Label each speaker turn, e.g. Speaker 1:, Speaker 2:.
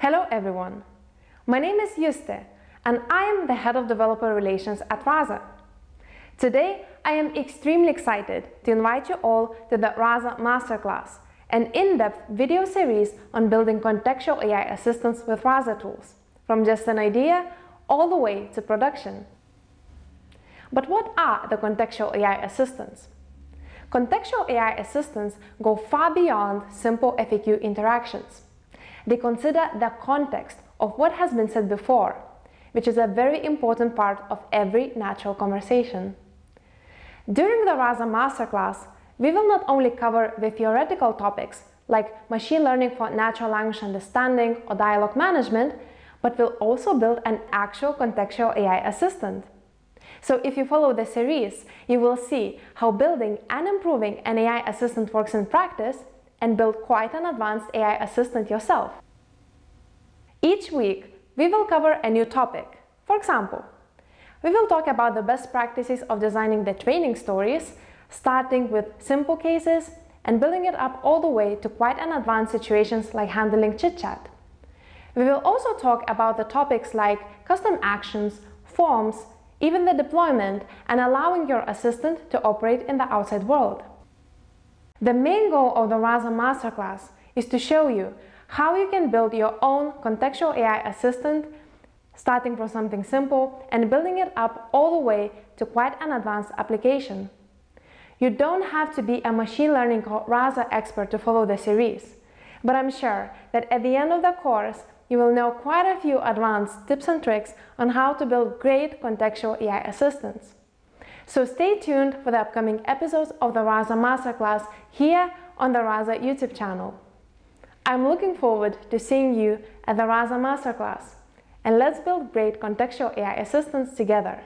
Speaker 1: Hello everyone. My name is Juste and I am the Head of Developer Relations at Rasa. Today, I am extremely excited to invite you all to the Rasa Masterclass, an in-depth video series on building contextual AI assistants with Rasa tools, from just an idea all the way to production. But what are the contextual AI assistants? Contextual AI assistants go far beyond simple FAQ interactions. They consider the context of what has been said before, which is a very important part of every natural conversation. During the Rasa Masterclass, we will not only cover the theoretical topics like machine learning for natural language understanding or dialogue management, but we'll also build an actual contextual AI assistant. So if you follow the series, you will see how building and improving an AI assistant works in practice and build quite an advanced AI assistant yourself. Each week, we will cover a new topic. For example, we will talk about the best practices of designing the training stories, starting with simple cases and building it up all the way to quite an advanced situations like handling chit-chat. We will also talk about the topics like custom actions, forms, even the deployment, and allowing your assistant to operate in the outside world. The main goal of the Rasa Masterclass is to show you how you can build your own contextual AI assistant starting from something simple and building it up all the way to quite an advanced application. You don't have to be a machine learning Rasa expert to follow the series, but I'm sure that at the end of the course, you will know quite a few advanced tips and tricks on how to build great contextual AI assistants. So stay tuned for the upcoming episodes of the Rasa Masterclass here on the Rasa YouTube channel. I'm looking forward to seeing you at the Rasa Masterclass and let's build great contextual AI assistants together.